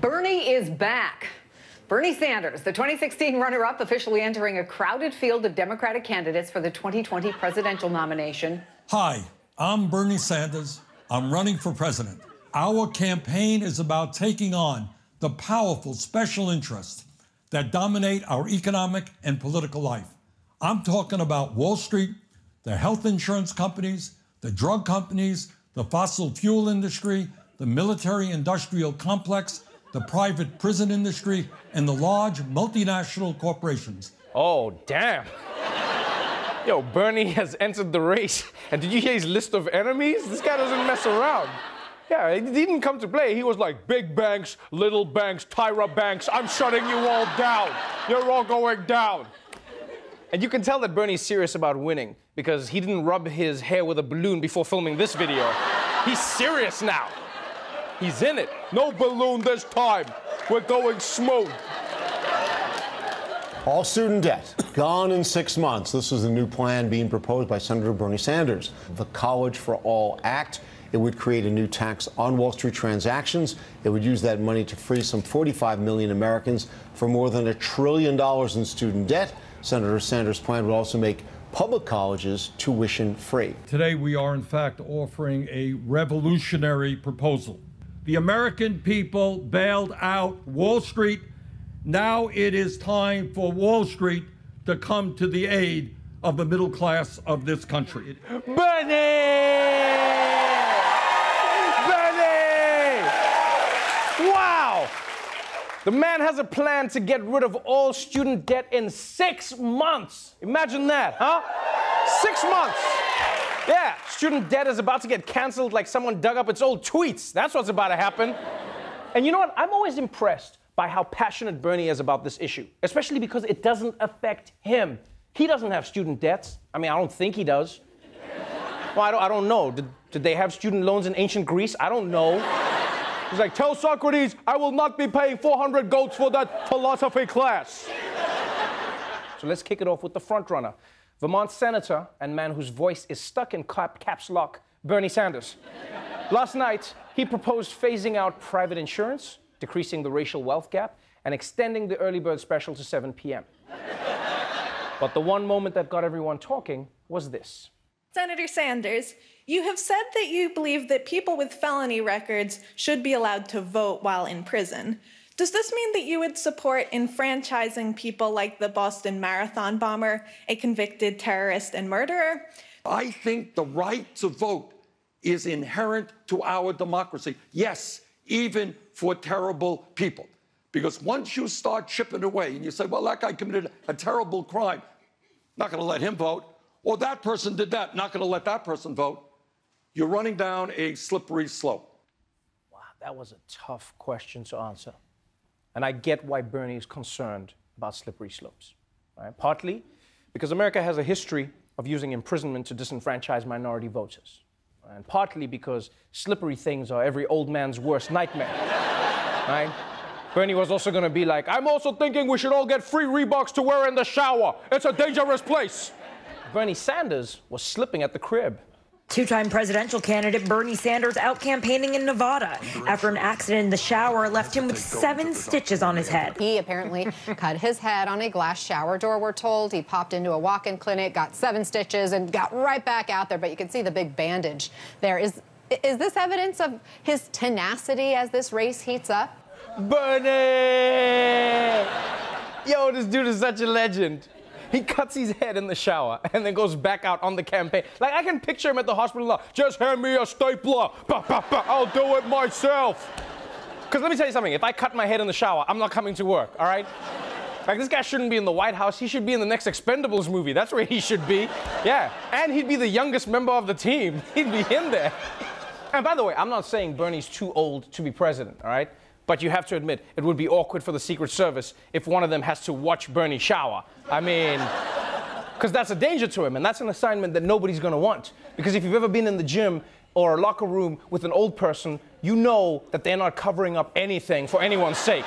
Bernie is back. Bernie Sanders, the 2016 runner up, officially entering a crowded field of Democratic candidates for the 2020 presidential nomination. Hi, I'm Bernie Sanders. I'm running for president. Our campaign is about taking on the powerful special interests that dominate our economic and political life. I'm talking about Wall Street, the health insurance companies, the drug companies, the fossil fuel industry, the military industrial complex, the private prison industry, and the large multinational corporations. Oh, damn. Yo, Bernie has entered the race. And did you hear his list of enemies? This guy doesn't mess around. Yeah, he didn't come to play. He was like, big banks, little banks, Tyra Banks, I'm shutting you all down. You're all going down. And you can tell that Bernie's serious about winning because he didn't rub his hair with a balloon before filming this video. He's serious now. He's in it. No balloon this time. We're going smooth. All student debt gone in six months. This is a new plan being proposed by Senator Bernie Sanders. The College for All Act. It would create a new tax on Wall Street transactions. It would use that money to free some 45 million Americans from more than a trillion dollars in student debt. Senator Sanders' plan would also make public colleges tuition free. Today, we are in fact offering a revolutionary proposal. The American people bailed out Wall Street. Now it is time for Wall Street to come to the aid of the middle class of this country. Bernie! Wow! The man has a plan to get rid of all student debt in six months. Imagine that, huh? Six months. Yeah, student debt is about to get canceled like someone dug up its old tweets. That's what's about to happen. And you know what? I'm always impressed by how passionate Bernie is about this issue, especially because it doesn't affect him. He doesn't have student debts. I mean, I don't think he does. Well, I don't, I don't know. Did, did they have student loans in ancient Greece? I don't know. He's like, tell Socrates, I will not be paying 400 goats for that philosophy class. so let's kick it off with the front runner. Vermont senator and man whose voice is stuck in cap- caps lock, Bernie Sanders. Last night, he proposed phasing out private insurance, decreasing the racial wealth gap, and extending the early bird special to 7 p.m. but the one moment that got everyone talking was this. Senator Sanders, you have said that you believe that people with felony records should be allowed to vote while in prison. Does this mean that you would support enfranchising people like the Boston Marathon bomber, a convicted terrorist and murderer? I think the right to vote is inherent to our democracy. Yes, even for terrible people. Because once you start chipping away and you say, well, that guy committed a terrible crime, not going to let him vote. Or that person did that, not going to let that person vote. You're running down a slippery slope. Wow, that was a tough question to answer. And I get why Bernie is concerned about slippery slopes. Right? Partly because America has a history of using imprisonment to disenfranchise minority voters. And partly because slippery things are every old man's worst nightmare. right? Bernie was also going to be like, I'm also thinking we should all get free Reeboks to wear in the shower. It's a dangerous place. Bernie Sanders was slipping at the crib. Two time presidential candidate Bernie Sanders out campaigning in Nevada after an accident in the shower left him with seven stitches on his head. He apparently cut his head on a glass shower door, we're told. He popped into a walk in clinic, got seven stitches, and got right back out there. But you can see the big bandage there. Is, is this evidence of his tenacity as this race heats up? Bernie! Yo, this dude is such a legend. He cuts his head in the shower and then goes back out on the campaign. Like, I can picture him at the hospital now. Just hand me a stapler. Bah, bah, bah. I'll do it myself. Because let me tell you something. If I cut my head in the shower, I'm not coming to work, all right? Like, this guy shouldn't be in the White House. He should be in the next Expendables movie. That's where he should be. Yeah. And he'd be the youngest member of the team. He'd be in there. And by the way, I'm not saying Bernie's too old to be president, all right? But you have to admit, it would be awkward for the Secret Service if one of them has to watch Bernie shower. I mean, because that's a danger to him, and that's an assignment that nobody's gonna want. Because if you've ever been in the gym or a locker room with an old person, you know that they're not covering up anything for anyone's sake.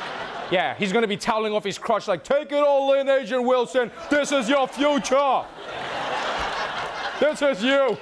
Yeah, he's gonna be toweling off his crotch like, take it all in, Agent Wilson. This is your future. this is you.